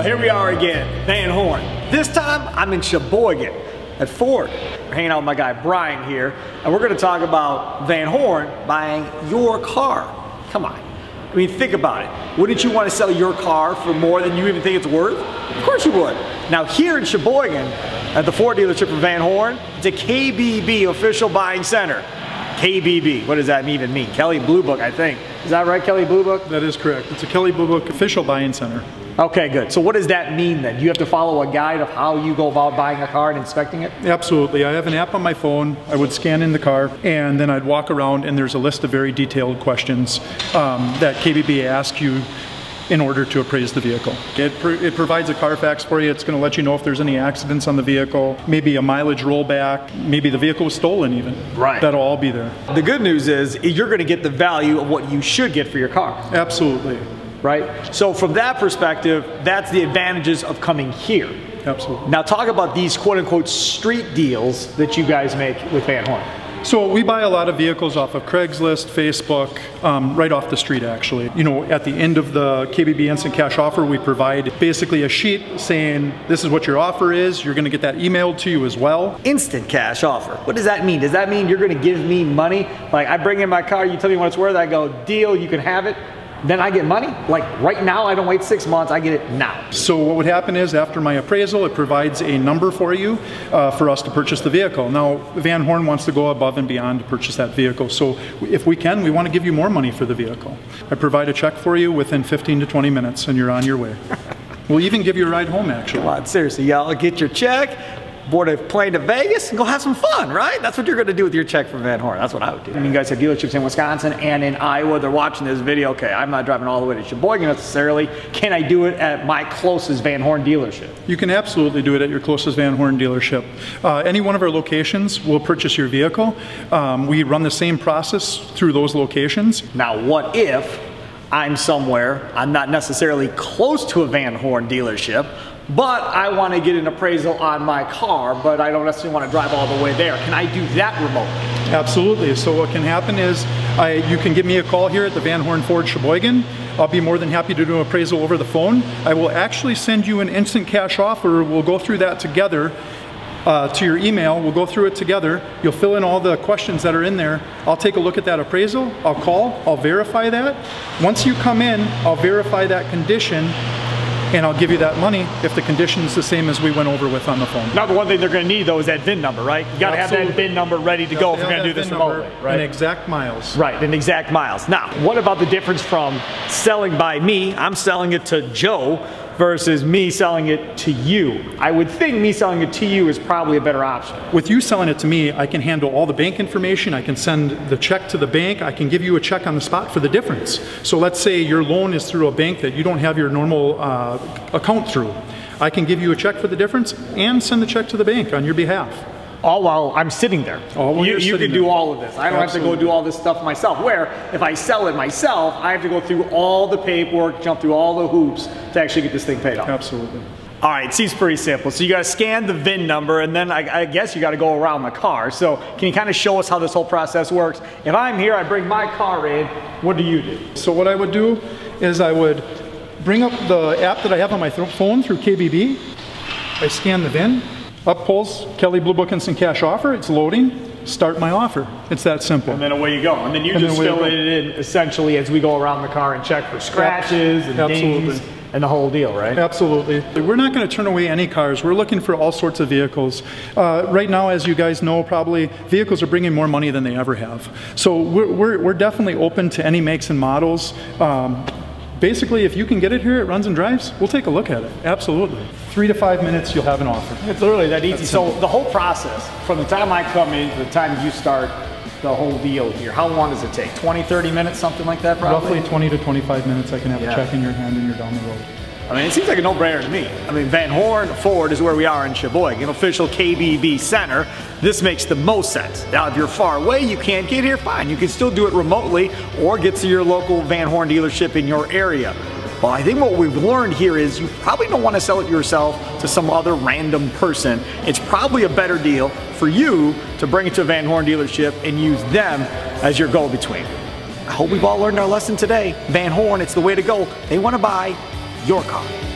Well, here we are again, Van Horn. This time I'm in Sheboygan at Ford. We're hanging out with my guy Brian here, and we're gonna talk about Van Horn buying your car. Come on. I mean, think about it. Wouldn't you want to sell your car for more than you even think it's worth? Of course you would. Now, here in Sheboygan, at the Ford dealership for Van Horn, it's a KBB official buying center. KBB, what does that even mean? Kelley Blue Book, I think. Is that right, Kelley Blue Book? That is correct. It's a Kelley Blue Book official buying center. Okay, good. So what does that mean then? Do you have to follow a guide of how you go about buying a car and inspecting it? Absolutely. I have an app on my phone. I would scan in the car and then I'd walk around and there's a list of very detailed questions um, that KBB asks you in order to appraise the vehicle. It, pr it provides a Carfax for you. It's going to let you know if there's any accidents on the vehicle, maybe a mileage rollback, maybe the vehicle was stolen even. Right. That'll all be there. The good news is you're going to get the value of what you should get for your car. Absolutely. Right? So from that perspective, that's the advantages of coming here. Absolutely. Now talk about these quote unquote street deals that you guys make with Van Horn. So we buy a lot of vehicles off of Craigslist, Facebook, um, right off the street actually. You know, at the end of the KBB Instant Cash offer, we provide basically a sheet saying this is what your offer is. You're gonna get that emailed to you as well. Instant cash offer. What does that mean? Does that mean you're gonna give me money? Like I bring in my car, you tell me what it's worth, I go, deal, you can have it then I get money. Like right now, I don't wait six months, I get it now. So what would happen is after my appraisal, it provides a number for you uh, for us to purchase the vehicle. Now, Van Horn wants to go above and beyond to purchase that vehicle. So if we can, we want to give you more money for the vehicle. I provide a check for you within 15 to 20 minutes and you're on your way. we'll even give you a ride home actually. Come on, seriously, y'all get your check, board a plane to Vegas and go have some fun, right? That's what you're gonna do with your check from Van Horn. That's what I would do. I mean, you guys have dealerships in Wisconsin and in Iowa. They're watching this video. Okay, I'm not driving all the way to Sheboygan necessarily. Can I do it at my closest Van Horn dealership? You can absolutely do it at your closest Van Horn dealership. Uh, any one of our locations will purchase your vehicle. Um, we run the same process through those locations. Now, what if I'm somewhere, I'm not necessarily close to a Van Horn dealership, but I want to get an appraisal on my car, but I don't necessarily want to drive all the way there. Can I do that remotely? Absolutely. So what can happen is I, you can give me a call here at the Van Horn Ford Sheboygan. I'll be more than happy to do an appraisal over the phone. I will actually send you an instant cash offer. We'll go through that together uh, to your email. We'll go through it together. You'll fill in all the questions that are in there. I'll take a look at that appraisal. I'll call. I'll verify that. Once you come in, I'll verify that condition and I'll give you that money if the condition is the same as we went over with on the phone. Now the one thing they're going to need though is that VIN number, right? You got to have that VIN number ready to go if you're going to do this remotely, right? And exact miles. Right, and exact miles. Now, what about the difference from selling by me, I'm selling it to Joe, versus me selling it to you. I would think me selling it to you is probably a better option. With you selling it to me, I can handle all the bank information, I can send the check to the bank, I can give you a check on the spot for the difference. So let's say your loan is through a bank that you don't have your normal uh, account through. I can give you a check for the difference and send the check to the bank on your behalf all while I'm sitting there. All while you you can do all of this. I don't Absolutely. have to go do all this stuff myself. Where if I sell it myself, I have to go through all the paperwork, jump through all the hoops to actually get this thing paid off. Absolutely. All right, seems pretty simple. So you gotta scan the VIN number and then I, I guess you gotta go around the car. So can you kind of show us how this whole process works? If I'm here, I bring my car in, what do you do? So what I would do is I would bring up the app that I have on my phone through KBB. I scan the VIN, up pulls Kelley Blue Book Instant Cash Offer. It's loading. Start my offer. It's that simple. And then away you go. And then you and just then fill it in essentially as we go around the car and check for scratches and Absolutely. dings and the whole deal, right? Absolutely. We're not going to turn away any cars. We're looking for all sorts of vehicles. Uh, right now, as you guys know, probably vehicles are bringing more money than they ever have. So we're, we're, we're definitely open to any makes and models. Um, basically, if you can get it here, it runs and drives, we'll take a look at it. Absolutely. Three to five minutes, you'll have an offer. It's literally that easy. So the whole process, from the time I come in to the time you start the whole deal here, how long does it take? 20, 30 minutes, something like that probably? Roughly 20 to 25 minutes. I can have yeah. a check in your hand and you're down the road. I mean, it seems like a no-brainer to me. I mean, Van Horn Ford is where we are in Sheboygan, official KBB center. This makes the most sense. Now, if you're far away, you can't get here, fine. You can still do it remotely or get to your local Van Horn dealership in your area. Well, I think what we've learned here is you probably don't want to sell it yourself to some other random person. It's probably a better deal for you to bring it to a Van Horn dealership and use them as your go-between. I hope we've all learned our lesson today. Van Horn, it's the way to go. They want to buy your car.